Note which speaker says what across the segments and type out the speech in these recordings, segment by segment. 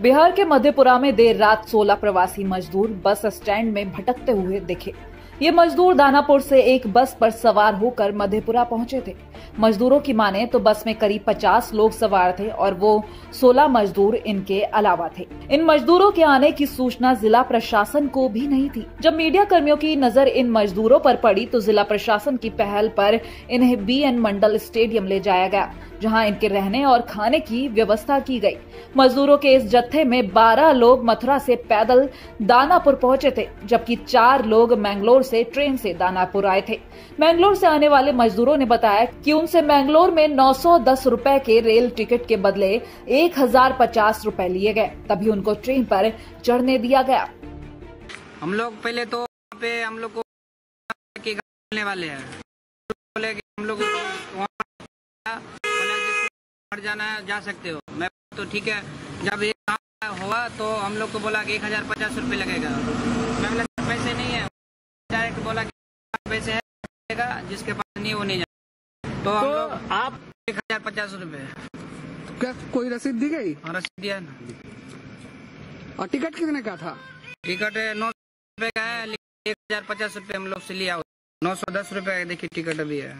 Speaker 1: बिहार के मधेपुरा में देर रात 16 प्रवासी मजदूर बस स्टैंड में भटकते हुए दिखे। ये मजदूर दानापुर से एक बस पर सवार होकर मधेपुरा पहुँचे थे। मजदूरों की माने तो बस में करीब 50 लोग सवार थे और वो 16 मजदूर इनके अलावा थे। इन मजदूरों के आने की सूचना जिला प्रशासन को भी नहीं थी। जब मीडिया कर्मियों की नज़र इन मजदूरों पर पड़ी तो जिला प्रशासन की पहल पर इन्हें बी एन मंडल स्टेडियम ले जाया गया। जहाँ इनके रहने और खाने की व्यवस्था की गई। मजदूरों के इस जत्थे में 12 लोग मथुरा से पैदल दानापुर पहुँचे थे, जबकि चार लोग मैंगलोर से ट्रेन से दानापुर आए थे। मैंगलोर से आने वाले मजदूरों ने बताया कि उनसे मैंगलोर में 910 रुपए के रेल टिकट के बदले एक हज़ार लिए गए। तभी उनको ट्रेन पर चढ़ने दिया गया।
Speaker 2: हम लोग पहले तो पे हम लोग को वाले हैं। हम लोग घर जाना है जा सकते हो। मैं तो ठीक है जब ये काम हुआ तो हम लोग को बोला कि एक हज़ार पचास रुपये लगेगा। मैं बोला पैसे नहीं है। डायरेक्ट बोला कि पैसे है जिसके पास नहीं वो नहीं जा तो
Speaker 3: तो आप
Speaker 2: एक हज़ार पचास रुपये।
Speaker 3: क्या कोई रसीद दी गई?
Speaker 2: और रसीद दिया ना।
Speaker 3: और टिकट कितने का था?
Speaker 2: टिकट नौ सौ रुपये का है लेकिन एक हज़ार पचास रुपये हम लोग से लिया नौ सौ दस रुपये देखिए टिकट अभी है।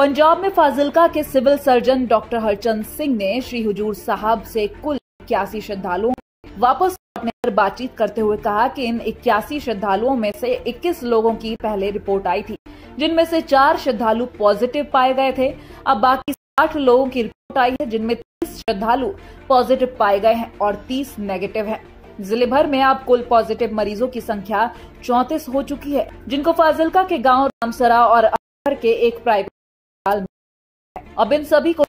Speaker 1: पंजाब में फाजिलका के civil surgeon doctor Harchand Singh ने श्री हुजूर साहब से कुल इक्यासी श्रद्धालुओं वापस लौटने पर बातचीत करते हुए कहा कि इन इक्यासी श्रद्धालुओं में से 21 लोगों की पहले रिपोर्ट आई थी, जिनमें से चार श्रद्धालु पॉजिटिव पाए गए थे अब बाकी 60 लोगों की रिपोर्ट आई है, जिनमें 30 श्रद्धालु पॉजिटिव पाए गए हैं और 30 नेगेटिव हैं। ज़िले भर में अब कुल पॉजिटिव मरीजों की संख्या चौंतीस हो चुकी है, जिनको फाजिलका के गाँव रामसरा और अहर के एक प्राइवेट। अब इन सभी को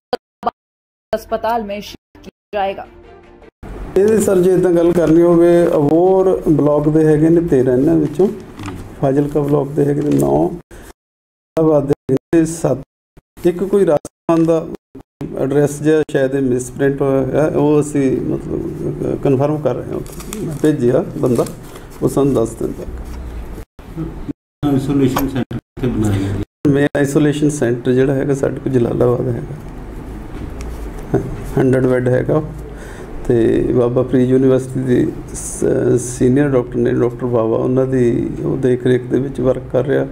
Speaker 1: अस्पताल में शिफ्ट किया जाएगा
Speaker 4: ਇਹਦੇ ਸਰ ਜੇ ਇਦਾਂ ਗੱਲ ਕਰਨੀ ਹੋਵੇ ਅਬੋਰ ਬਲਾਕ ਦੇ ਹੈਗੇ ਨੇ 13 ਇਹਨਾਂ ਵਿੱਚੋਂ ਫਾਜ਼ਿਲਕਾ ਬਲਾਕ ਦੇ ਹੈਗੇ ਨੇ 9 ਆਬਾਦ ਦੇ ਹੈਗੇ ਨੇ 7 ਇੱਕ ਕੋਈ ਰਾਜਸਥਾਨ ਦਾ ਐਡਰੈਸ ਜਿਹਾ ਸ਼ਾਇਦ ਇਹ ਮਿਸਪ੍ਰਿੰਟ ਹੋਇਆ ਹੈ ਉਹ ਅਸੀਂ ਮਤਲਬ ਕਨਫਰਮ ਕਰ ਰਹੇ ਹਾਂ ਮੈਂ ਭੇਜਿਆ ਬੰਦਾ ਉਹ ਸਾਨੂੰ ਦੱਸ ਦਿੰਦਾ
Speaker 5: ਆਈਸੋਲੇਸ਼ਨ ਸੈਂਟਰ ਕਿੱਥੇ ਬਣਾਇਆ ਗਿਆ ਜੀ?
Speaker 4: ਮੇਨ ਆਈਸੋਲੇਸ਼ਨ ਸੈਂਟਰ ਜਿਹੜਾ ਹੈਗਾ ਸਾਡੇ ਕੋਲ ਜਲਾਲਾਬਾਦ ਹੈਗਾ 100 ਬੈੱਡ ਹੈਗਾ ਤੇ ਬਾਬਾ ਫਰੀਦ ਯੂਨੀਵਰਸਿਟੀ ਦੇ ਸੀਨੀਅਰ ਡਾਕਟਰ ਨੇ ਡਾਕਟਰ ਬਾਬਾ ਉਹਨਾਂ ਦੀ ਉਹ ਦੇਖ ਰੇਖ ਦੇ ਵਿੱਚ ਵਰਕ ਕਰ ਰਿਹਾ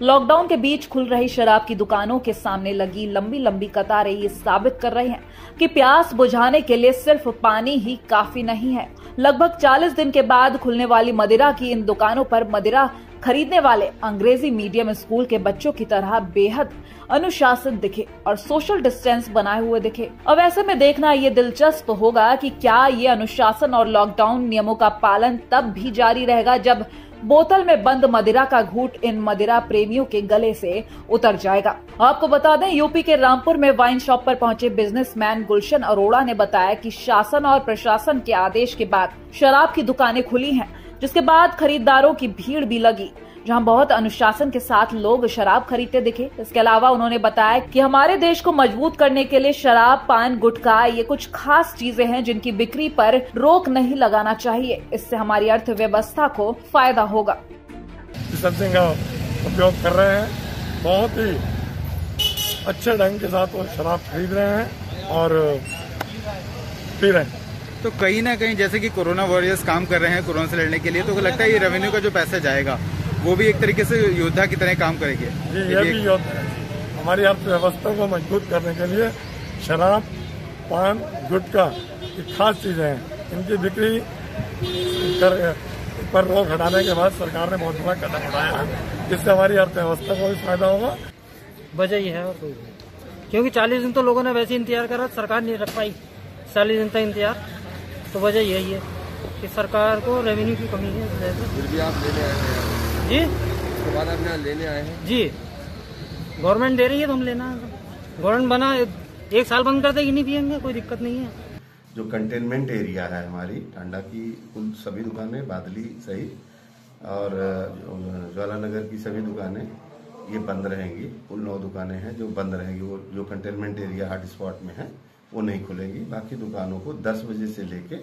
Speaker 1: लॉकडाउन के बीच खुल रही शराब की दुकानों के सामने लगी लंबी लंबी कतारें ये साबित कर रही हैं कि प्यास बुझाने के लिए सिर्फ पानी ही काफी नहीं है लगभग 40 दिन के बाद खुलने वाली मदिरा की इन दुकानों पर मदिरा खरीदने वाले अंग्रेज़ी मीडियम स्कूल के बच्चों की तरह बेहद अनुशासित दिखे और सोशल डिस्टेंस बनाए हुए दिखे। अब ऐसे में देखना ये दिलचस्प होगा कि क्या ये अनुशासन और लॉकडाउन नियमों का पालन तब भी जारी रहेगा जब बोतल में बंद मदिरा का घूट इन मदिरा प्रेमियों के गले से उतर जाएगा। आपको बता दें, यूपी के रामपुर में वाइन शॉप पर पहुँचे बिजनेसमैन गुलशन अरोड़ा ने बताया कि शासन और प्रशासन के आदेश के बाद शराब की दुकानें खुली हैं। जिसके बाद खरीदारों की भीड़ भी लगी, जहाँ बहुत अनुशासन के साथ लोग शराब खरीदते दिखे। इसके अलावा उन्होंने बताया कि हमारे देश को मज़बूत करने के लिए शराब, पान, गुटखा, ये कुछ खास चीज़ें हैं जिनकी बिक्री पर रोक नहीं लगाना चाहिए। इससे हमारी अर्थव्यवस्था को फ़ायदा होगा।
Speaker 6: उपयोग कर रहे हैं। बहुत ही अच्छे ढंग के साथ वो शराब खरीद रहे हैं और पी रहे हैं।
Speaker 7: तो कहीं ना कहीं जैसे कि कोरोना वॉरियर्स काम कर रहे हैं कोरोना से लड़ने के लिए तो लगता है ये रेवेन्यू का जो पैसा जाएगा वो भी एक तरीके से योद्धा की तरह काम करेंगे।
Speaker 6: हमारी अर्थव्यवस्था को मज़बूत करने के लिए शराब पान गुटखा ये खास चीज़ें हैं। इनकी बिक्री कर पर रोक हटाने के बाद सरकार ने बहुत बड़ा कदम उठाया है। जिससे हमारी अर्थव्यवस्था को भी फ़ायदा होगा।
Speaker 8: वजह ही है और कोई क्योंकि चालीस दिन तो लोगों ने वैसे इंतज़ार करा सरकार नहीं रख पाई। चालीस दिन तक इंतज़ार। तो वजह यही है कि सरकार को रेवेन्यू की कमी है। इस वजह से
Speaker 9: फिर भी आप लेने आए हैं?
Speaker 8: जी?
Speaker 9: उसके बाद आप यहाँ लेने आए हैं?
Speaker 8: जी। गवर्नमेंट दे रही है तो हम लेना है। गवर्नमेंट बना एक साल बंद कर देगी नहीं पियेंगे कोई दिक्कत नहीं है।
Speaker 5: जो कंटेनमेंट एरिया है हमारी टांडा की कुल सभी दुकानें बादली सहित और अ, ज्वाला नगर की सभी दुकानें ये बंद रहेंगी। कुल नौ दुकानें हैं जो बंद रहेंगी वो जो कंटेनमेंट एरिया हॉट स्पॉट में है। वो नहीं खुलेंगी। बाकी दुकानों को 10 बजे से लेके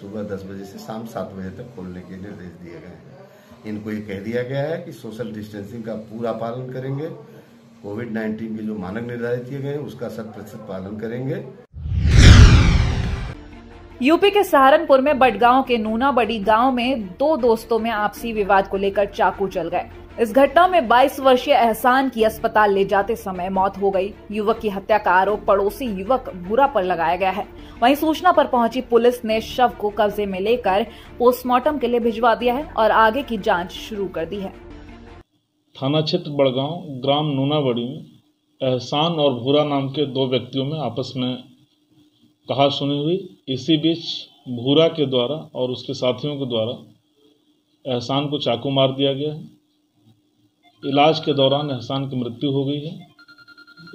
Speaker 5: सुबह 10 बजे से शाम 7 बजे तक खोलने के निर्देश दिए गए हैं। इनको ये कह दिया गया है कि सोशल डिस्टेंसिंग का पूरा पालन करेंगे। कोविड 19 के जो मानक निर्धारित किए गए हैं, उसका शत प्रतिशत पालन करेंगे।
Speaker 1: यूपी के सहारनपुर में बडगांव के नूना बड़ी गाँव में दो दोस्तों में आपसी विवाद को लेकर चाकू चल गए। इस घटना में 22 वर्षीय एहसान की अस्पताल ले जाते समय मौत हो गई। युवक की हत्या का आरोप पड़ोसी युवक भूरा पर लगाया गया है। वहीं सूचना पर पहुँची पुलिस ने शव को कब्जे में लेकर पोस्टमार्टम के लिए भिजवा दिया है और आगे की जाँच शुरू कर दी है।
Speaker 10: थाना क्षेत्र बड़गांव, ग्राम नूनाबड़ी में एहसान और भूरा नाम के दो व्यक्तियों में आपस में कहा सुनी हुई, इसी बीच भूरा के द्वारा और उसके साथियों के द्वारा एहसान को चाकू मार दिया गया है। इलाज के दौरान एहसान की मृत्यु हो गई है।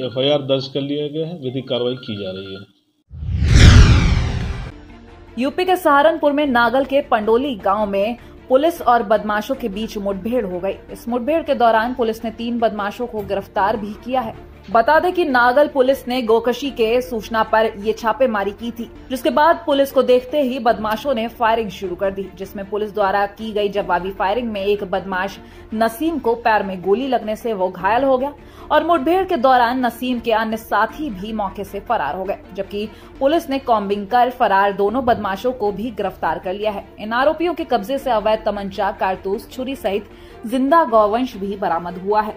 Speaker 10: एफआईआर दर्ज कर लिया गया है। विधिक कार्रवाई की जा रही है।
Speaker 1: यूपी के सहारनपुर में नागल के पंडोली गाँव में पुलिस और बदमाशों के बीच मुठभेड़ हो गई। इस मुठभेड़ के दौरान पुलिस ने तीन बदमाशों को गिरफ़्तार भी किया है। बता दें कि नागल पुलिस ने गोकशी के सूचना पर ये छापेमारी की थी, जिसके बाद पुलिस को देखते ही बदमाशों ने फायरिंग शुरू कर दी, जिसमें पुलिस द्वारा की गई जवाबी फायरिंग में एक बदमाश नसीम को पैर में गोली लगने से वो घायल हो गया और मुठभेड़ के दौरान नसीम के अन्य साथी भी मौके से फरार हो गए, जबकि पुलिस ने कॉम्बिंग कर फरार दोनों बदमाशों को भी गिरफ़्तार कर लिया है। इन आरोपियों के कब्जे से अवैध तमंचा, कारतूस, छुरी सहित ज़िंदा गौवंश भी बरामद हुआ है।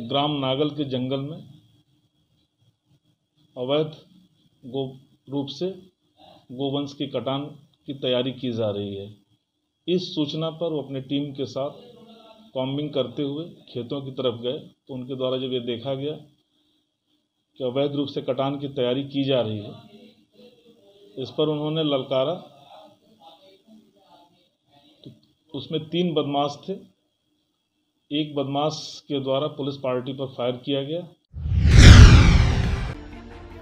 Speaker 10: ग्राम नागल के जंगल में अवैध गो रूप से गोवंश की कटान की तैयारी की जा रही है। इस सूचना पर वो अपनी टीम के साथ कॉम्बिंग करते हुए खेतों की तरफ़ गए। तो उनके द्वारा जब ये देखा गया कि अवैध रूप से कटान की तैयारी की जा रही है, इस पर उन्होंने ललकारा। तो उसमें तीन बदमाश थे। एक बदमाश के द्वारा पुलिस पार्टी पर फायर किया गया।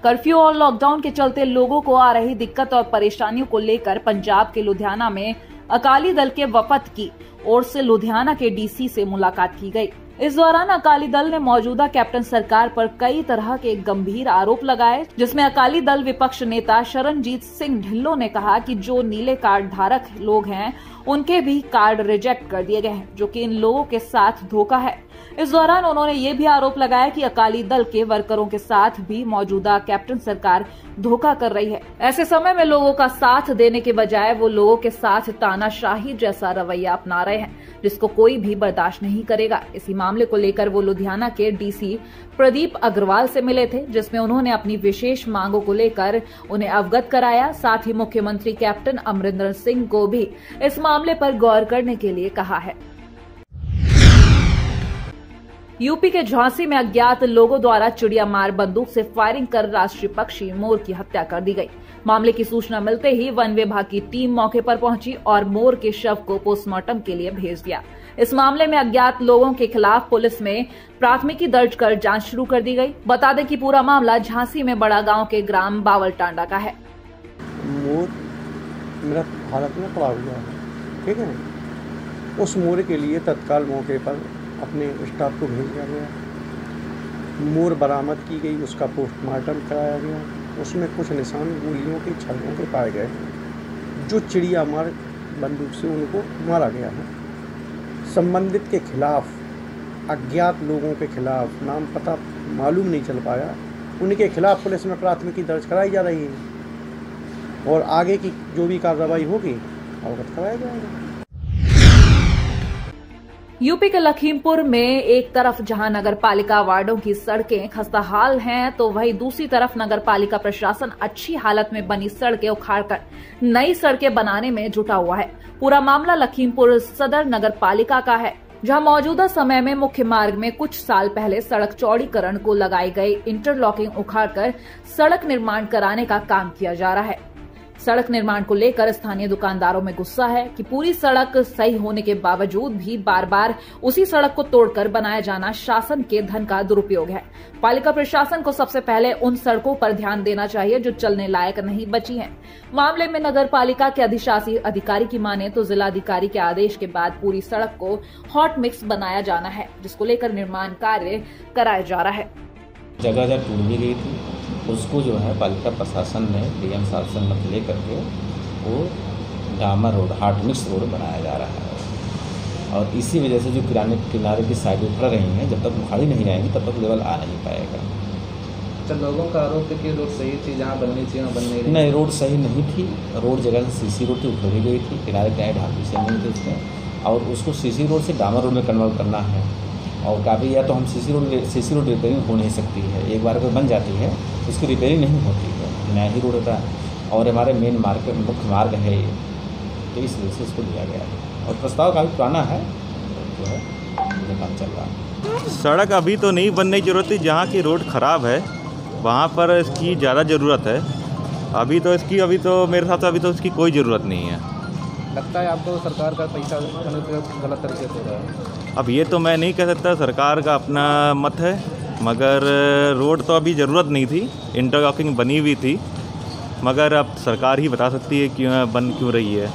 Speaker 1: कर्फ्यू और लॉकडाउन के चलते लोगों को आ रही दिक्कत और परेशानियों को लेकर पंजाब के लुधियाना में अकाली दल के वफद की ओर से लुधियाना के डीसी से मुलाकात की गई। इस दौरान अकाली दल ने मौजूदा कैप्टन सरकार पर कई तरह के गंभीर आरोप लगाए, जिसमें अकाली दल विपक्ष नेता शरणजीत सिंह ढिल्लो ने कहा कि जो नीले कार्ड धारक लोग हैं, उनके भी कार्ड रिजेक्ट कर दिए गए हैं, जो कि इन लोगों के साथ धोखा है। इस दौरान उन्होंने ये भी आरोप लगाया कि अकाली दल के वर्करों के साथ भी मौजूदा कैप्टन सरकार धोखा कर रही है। ऐसे समय में लोगों का साथ देने के बजाय वो लोगों के साथ तानाशाही जैसा रवैया अपना रहे हैं, जिसको कोई भी बर्दाश्त नहीं करेगा। इसी मामले को लेकर वो लुधियाना के डीसी प्रदीप अग्रवाल से मिले थे, जिसमें उन्होंने अपनी विशेष मांगों को लेकर उन्हें अवगत कराया। साथ ही मुख्यमंत्री कैप्टन अमरिंदर सिंह को भी इस मामले पर गौर करने के लिए कहा है। यूपी के झांसी में अज्ञात लोगों द्वारा चिड़िया मार बंदूक से फायरिंग कर राष्ट्रीय पक्षी मोर की हत्या कर दी गई। मामले की सूचना मिलते ही वन विभाग की टीम मौके पर पहुँची और मोर के शव को पोस्टमार्टम के लिए भेज दिया। इस मामले में अज्ञात लोगों के खिलाफ पुलिस में प्राथमिकी दर्ज कर जाँच शुरू कर दी गई। बता दें कि पूरा मामला झांसी में बड़ा गाँव के ग्राम बावल टांडा का है।
Speaker 11: मोर मेरा हालत में पड़ा हुआ है, ठीक है? उस मोर के लिए तत्काल मौके पर अपने स्टाफ को भेज दिया गया। मोर बरामद की गई, उसका पोस्टमार्टम कराया गया। उसमें कुछ निशान गोलियों के छलों के पाए गए। जो चिड़िया मार बंदूक से उनको मारा गया है। संबंधित के खिलाफ, अज्ञात लोगों के खिलाफ नाम पता मालूम नहीं चल पाया। उनके खिलाफ पुलिस में प्राथमिकी दर्ज कराई जा रही है। और आगे की जो भी कार्रवाई होगी, अवगत कराया जाएगा।
Speaker 1: यूपी के लखीमपुर में एक तरफ़ जहाँ नगर पालिका वार्डो की सड़कें खस्ताहाल हैं तो वहीं दूसरी तरफ़ नगर पालिका प्रशासन अच्छी हालत में बनी सड़कें उखाड़कर नई सड़कें बनाने में जुटा हुआ है। पूरा मामला लखीमपुर सदर नगर पालिका का है, जहाँ मौजूदा समय में मुख्य मार्ग में कुछ साल पहले सड़क चौड़ीकरण को लगाई गई इंटरलॉकिंग उखाड़कर सड़क निर्माण कराने का काम किया जा रहा है। सड़क निर्माण को लेकर स्थानीय दुकानदारों में गुस्सा है कि पूरी सड़क सही होने के बावजूद भी बार बार उसी सड़क को तोड़कर बनाया जाना शासन के धन का दुरुपयोग है। पालिका प्रशासन को सबसे पहले उन सड़कों पर ध्यान देना चाहिए जो चलने लायक नहीं बची हैं। मामले में नगर पालिका के अधिशासी अधिकारी की माने तो जिलाधिकारी के आदेश के बाद पूरी सड़क को हॉट मिक्स बनाया जाना है, जिसको लेकर निर्माण कार्य कराया जा रहा है।
Speaker 12: जगह जगह टूट भी गई थी। उसको जो है पालिका प्रशासन ने डीएम साहब से मत ले करके वो डामर रोड हार्ट मिक्स रोड बनाया जा रहा है। और इसी वजह से जो किराने किनारे की साइड उखड़ रही हैं जब तक उखाड़ी नहीं जाएँगी तब तक लेवल आ नहीं पाएगा।
Speaker 13: अच्छा लोगों का आरोप है कि रोड सही थी जहाँ बननी थी वहाँ बन नहीं
Speaker 12: नहीं रोड सही नहीं थी। रोड जगह से सीसी रोड थी उखड़ी गई थी। किनारे किनारे ढाबी से नहीं थे उसमें। और उसको सीसी रोड से डामर रोड में कन्वर्ट करना है। और काफ़ी या तो हम CC road CC road repairing हो नहीं सकती है। एक बार अगर बन जाती है उसकी रिपेयरिंग नहीं होती है। नया ही रोड होता है। और हमारे मेन मार्केट मुख्य मार्ग है ये। तो इस वजह से इसको लिया गया है। और प्रस्ताव काफ़ी पुराना है। जो है ये काम चल रहा है।
Speaker 14: सड़क अभी तो नहीं बनने की ज़रूरत थी। जहाँ की रोड ख़राब है वहाँ पर इसकी ज़्यादा ज़रूरत है। अभी तो इसकी अभी तो मेरे हिसाब से अभी तो इसकी कोई ज़रूरत नहीं है।
Speaker 13: लगता है आपको सरकार का पैसा गलत तरीके से हो रहा है।
Speaker 14: अब ये तो मैं नहीं कह सकता सरकार का अपना मत है। मगर रोड तो अभी ज़रूरत नहीं थी इंटरलॉकिंग बनी हुई थी, मगर अब सरकार ही बता सकती है क्यों बन क्यों रही है।